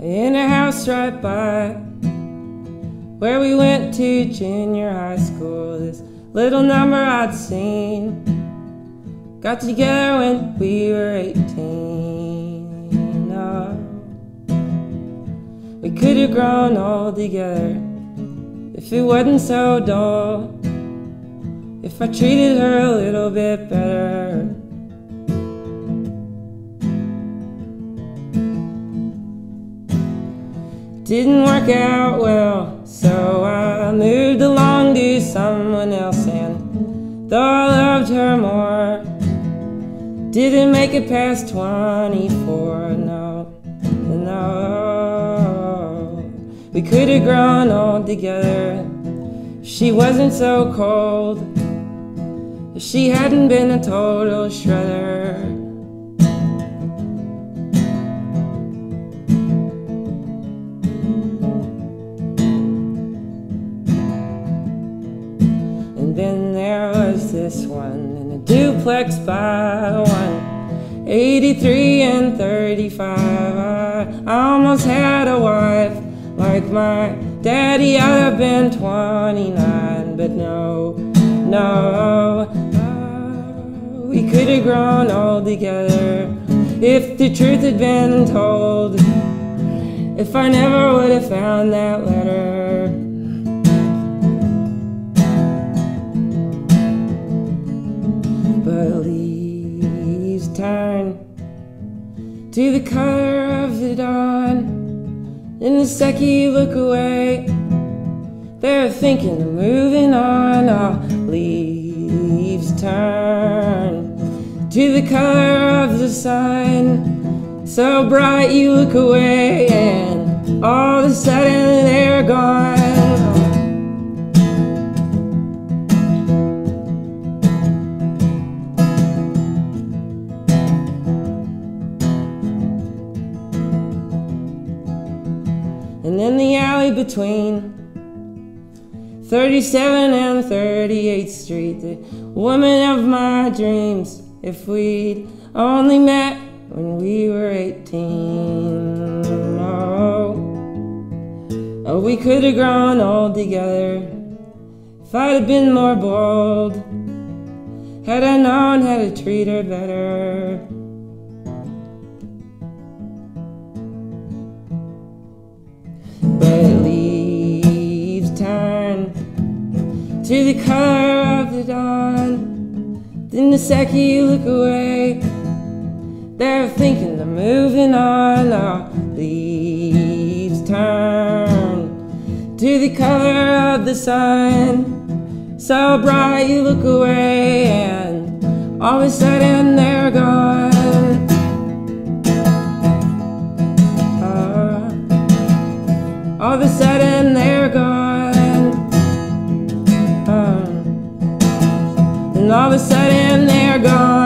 house right by where we went to junior high school. This little number I'd seen got together when we were 18. Oh, we could have grown old together if it wasn't so dull. If I treated her a little bit better. Didn't work out well, so I moved along to someone else, and though I loved her more, didn't make it past 24. No, no, we could have grown old together. She wasn't so cold. If she hadn't been a total shredder. And then there was this one in a duplex by one. 83 and 35. I almost had a wife like my daddy. I'd have been 29, but no, no. uh, we could have grown old together if the truth had been told. If I never would have found that letter. To the color of the dawn. In the second you look away, they're thinking of moving on. All leaves turn to the color of the sun. So bright you look away, and all of a sudden they're gone. Between 37 and 38th Street, the woman of my dreams, if we'd only met when we were 18. Oh, oh we could have grown old together if I'd have been more bold, had I known how to treat her better. To the color of the dawn. Then the second you look away, they're thinking of moving on. Our leaves turn to the color of the sun. So bright you look away, and all of a sudden they're gone. Ah. all of a sudden And all of a sudden they're gone.